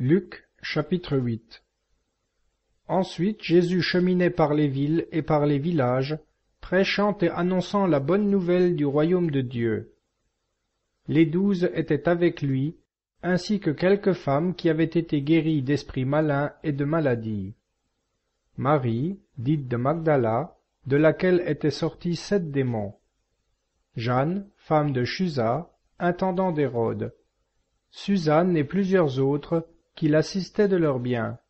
Luc chapitre 8 Ensuite Jésus cheminait par les villes et par les villages, prêchant et annonçant la bonne nouvelle du royaume de Dieu. Les douze étaient avec lui, ainsi que quelques femmes qui avaient été guéries d'esprits malins et de maladies. Marie, dite de Magdala, de laquelle étaient sortis sept démons. Jeanne, femme de Chusa, intendant d'Hérode. Suzanne et plusieurs autres qui l'assistaient de leurs biens.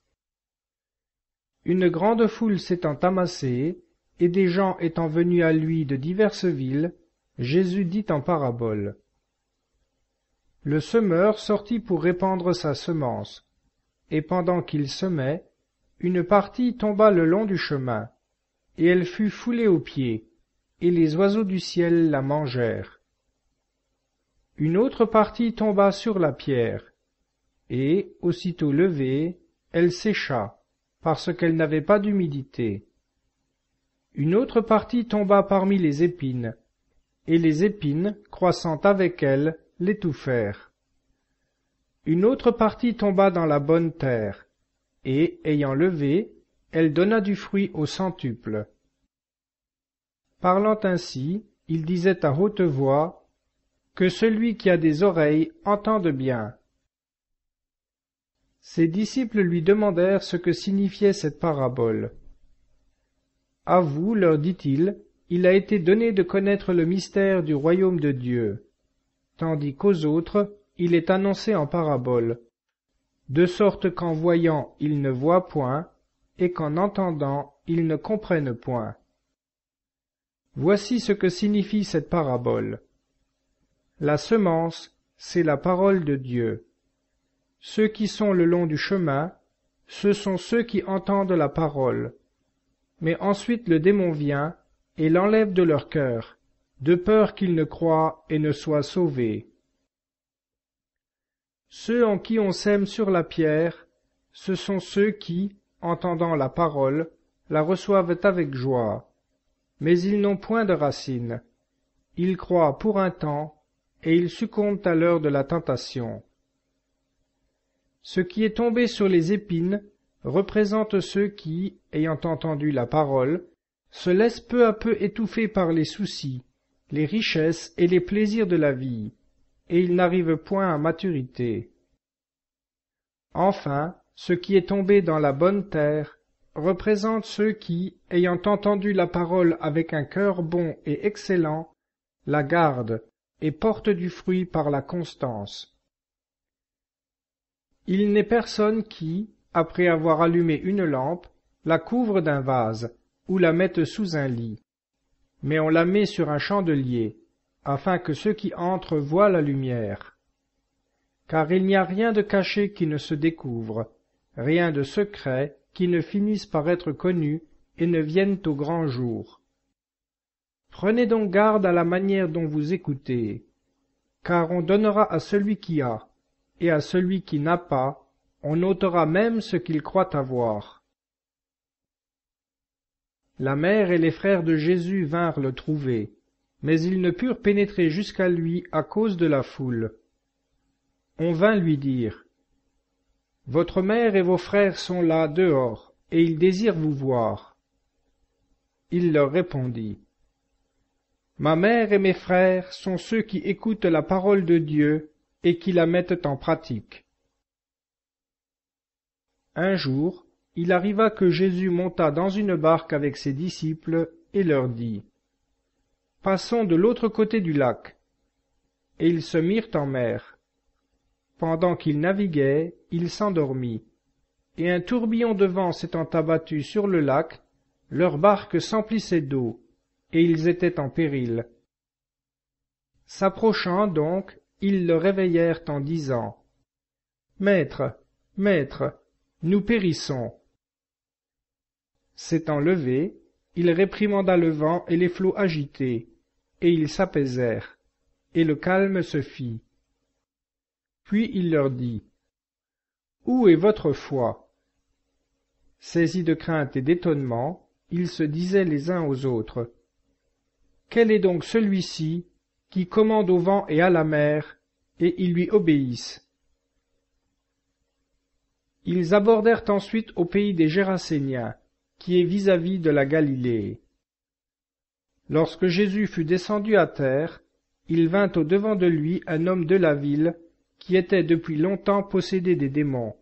Une grande foule s'étant amassée, et des gens étant venus à lui de diverses villes, Jésus dit en parabole. Le semeur sortit pour répandre sa semence, et pendant qu'il semait, une partie tomba le long du chemin, et elle fut foulée aux pieds, et les oiseaux du ciel la mangèrent. Une autre partie tomba sur la pierre, et, aussitôt levée, elle sécha, parce qu'elle n'avait pas d'humidité. Une autre partie tomba parmi les épines, et les épines, croissant avec elle, l'étouffèrent. Une autre partie tomba dans la bonne terre, et, ayant levé, elle donna du fruit au centuple. Parlant ainsi, il disait à haute voix, Que celui qui a des oreilles entende bien. Ses disciples lui demandèrent ce que signifiait cette parabole. À vous, leur dit-il, il a été donné de connaître le mystère du royaume de Dieu, tandis qu'aux autres il est annoncé en parabole, de sorte qu'en voyant ils ne voient point, et qu'en entendant ils ne comprennent point. Voici ce que signifie cette parabole. La semence, c'est la parole de Dieu. Ceux qui sont le long du chemin, ce sont ceux qui entendent la parole. Mais ensuite le démon vient et l'enlève de leur cœur, de peur qu'ils ne croient et ne soient sauvés. Ceux en qui on sème sur la pierre, ce sont ceux qui, entendant la parole, la reçoivent avec joie. Mais ils n'ont point de racines. Ils croient pour un temps, et ils succombent à l'heure de la tentation. Ce qui est tombé sur les épines représente ceux qui, ayant entendu la parole, se laissent peu à peu étouffer par les soucis, les richesses et les plaisirs de la vie, et ils n'arrivent point à maturité. Enfin, ce qui est tombé dans la bonne terre représente ceux qui, ayant entendu la parole avec un cœur bon et excellent, la gardent et portent du fruit par la constance. Il n'est personne qui, après avoir allumé une lampe, la couvre d'un vase ou la mette sous un lit, mais on la met sur un chandelier, afin que ceux qui entrent voient la lumière. Car il n'y a rien de caché qui ne se découvre, rien de secret qui ne finisse par être connu et ne vienne au grand jour. Prenez donc garde à la manière dont vous écoutez, car on donnera à celui qui a, et à celui qui n'a pas, on ôtera même ce qu'il croit avoir. La mère et les frères de Jésus vinrent le trouver, mais ils ne purent pénétrer jusqu'à lui à cause de la foule. On vint lui dire, Votre mère et vos frères sont là dehors, et ils désirent vous voir. Il leur répondit, Ma mère et mes frères sont ceux qui écoutent la parole de Dieu et qui la mettent en pratique. Un jour, il arriva que Jésus monta dans une barque avec ses disciples et leur dit Passons de l'autre côté du lac. Et ils se mirent en mer. Pendant qu'ils naviguaient, il s'endormit. Et un tourbillon de vent s'étant abattu sur le lac, leur barque s'emplissait d'eau, et ils étaient en péril. S'approchant donc, ils le réveillèrent en disant Maître, maître, nous périssons. S'étant levé, il réprimanda le vent et les flots agités, et ils s'apaisèrent, et le calme se fit. Puis il leur dit Où est votre foi? Saisis de crainte et d'étonnement, ils se disaient les uns aux autres Quel est donc celui-ci qui commande au vent et à la mer, et ils lui obéissent. Ils abordèrent ensuite au pays des Gérasséniens, qui est vis-à-vis de la Galilée. Lorsque Jésus fut descendu à terre, il vint au devant de lui un homme de la ville, qui était depuis longtemps possédé des démons.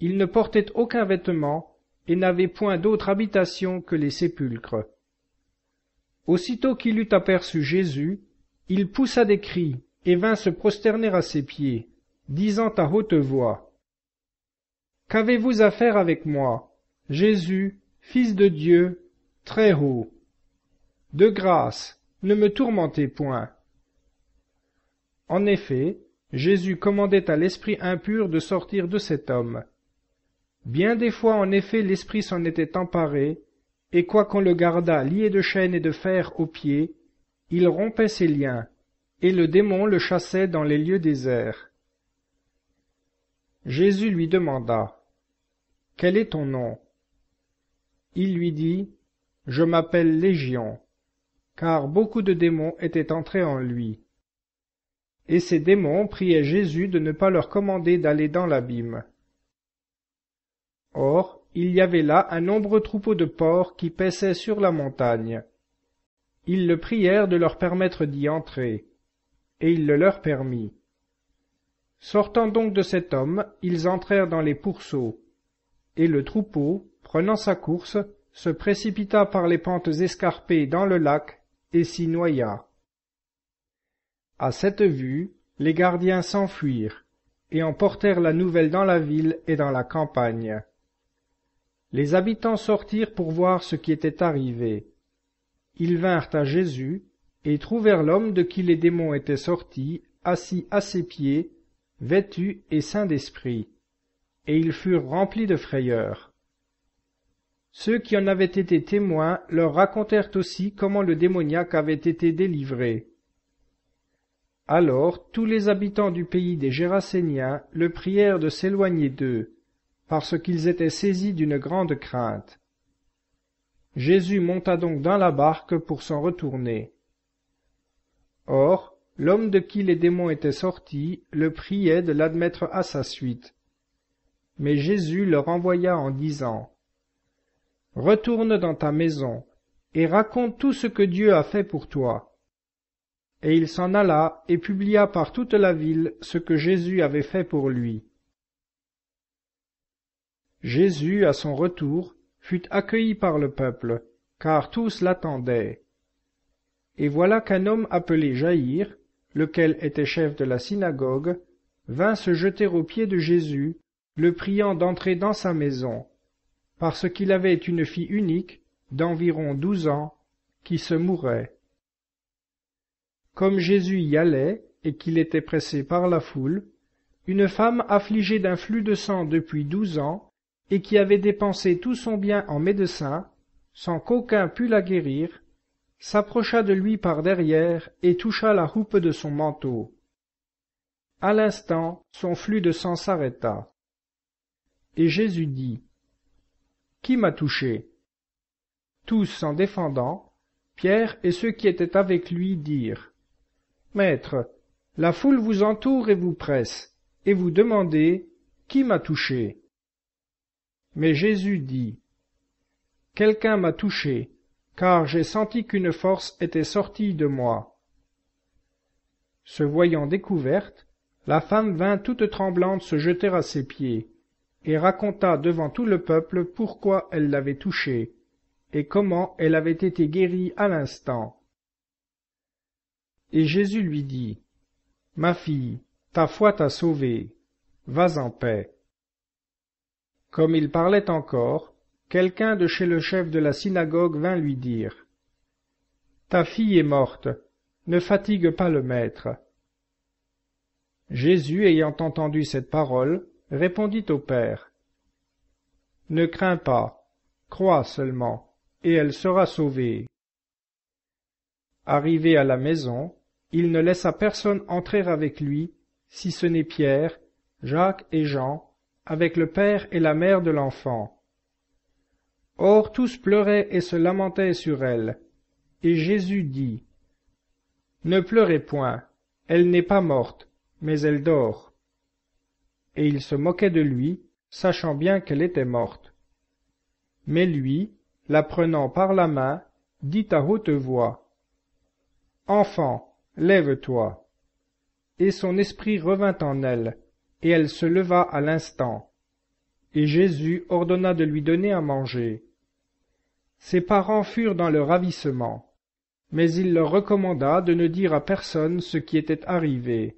Il ne portait aucun vêtement, et n'avait point d'autre habitation que les sépulcres. Aussitôt qu'il eut aperçu Jésus, il poussa des cris, et vint se prosterner à ses pieds, disant à haute voix. Qu'avez-vous à faire avec moi, Jésus, Fils de Dieu, très haut? De grâce, ne me tourmentez point. En effet, Jésus commandait à l'esprit impur de sortir de cet homme. Bien des fois en effet l'esprit s'en était emparé, et quoiqu'on le gardât lié de chaînes et de fer aux pieds, il rompait ses liens, et le démon le chassait dans les lieux déserts. Jésus lui demanda, Quel est ton nom? Il lui dit, Je m'appelle Légion, car beaucoup de démons étaient entrés en lui. Et ces démons priaient Jésus de ne pas leur commander d'aller dans l'abîme. Or, il y avait là un nombreux troupeau de porcs qui paissaient sur la montagne. Ils le prièrent de leur permettre d'y entrer, et il le leur permit. Sortant donc de cet homme, ils entrèrent dans les pourceaux, et le troupeau, prenant sa course, se précipita par les pentes escarpées dans le lac, et s'y noya. À cette vue, les gardiens s'enfuirent, et emportèrent la nouvelle dans la ville et dans la campagne. Les habitants sortirent pour voir ce qui était arrivé. Ils vinrent à Jésus, et trouvèrent l'homme de qui les démons étaient sortis, assis à ses pieds, vêtu et saint d'esprit, et ils furent remplis de frayeur. Ceux qui en avaient été témoins leur racontèrent aussi comment le démoniaque avait été délivré. Alors tous les habitants du pays des Gérasséniens le prièrent de s'éloigner d'eux, parce qu'ils étaient saisis d'une grande crainte. Jésus monta donc dans la barque pour s'en retourner. Or, l'homme de qui les démons étaient sortis le priait de l'admettre à sa suite. Mais Jésus le renvoya en disant, Retourne dans ta maison, et raconte tout ce que Dieu a fait pour toi. Et il s'en alla et publia par toute la ville ce que Jésus avait fait pour lui. Jésus, à son retour, fut accueilli par le peuple, car tous l'attendaient. Et voilà qu'un homme appelé Jaïr, lequel était chef de la synagogue, vint se jeter aux pieds de Jésus, le priant d'entrer dans sa maison, parce qu'il avait une fille unique, d'environ douze ans, qui se mourait. Comme Jésus y allait, et qu'il était pressé par la foule, une femme affligée d'un flux de sang depuis douze ans et qui avait dépensé tout son bien en médecins, sans qu'aucun pût la guérir, s'approcha de lui par derrière et toucha la houppe de son manteau. À l'instant, son flux de sang s'arrêta. Et Jésus dit, Qui m'a touché? Tous s'en défendant, Pierre et ceux qui étaient avec lui dirent, Maître, la foule vous entoure et vous presse, et vous demandez, Qui m'a touché? Mais Jésus dit, Quelqu'un m'a touché, car j'ai senti qu'une force était sortie de moi. Se voyant découverte, la femme vint toute tremblante se jeter à ses pieds, et raconta devant tout le peuple pourquoi elle l'avait touché, et comment elle avait été guérie à l'instant. Et Jésus lui dit, Ma fille, ta foi t'a sauvée, vas en paix. Comme il parlait encore, quelqu'un de chez le chef de la synagogue vint lui dire Ta fille est morte, ne fatigue pas le maître. Jésus, ayant entendu cette parole, répondit au Père Ne crains pas, crois seulement, et elle sera sauvée. Arrivé à la maison, il ne laissa personne entrer avec lui, si ce n'est Pierre, Jacques et Jean, avec le père et la mère de l'enfant. Or tous pleuraient et se lamentaient sur elle. Et Jésus dit, Ne pleurez point, elle n'est pas morte, mais elle dort. Et ils se moquaient de lui, sachant bien qu'elle était morte. Mais lui, la prenant par la main, dit à haute voix, Enfant, lève-toi. Et son esprit revint en elle, et elle se leva à l'instant. Et Jésus ordonna de lui donner à manger. Ses parents furent dans le ravissement, mais il leur recommanda de ne dire à personne ce qui était arrivé.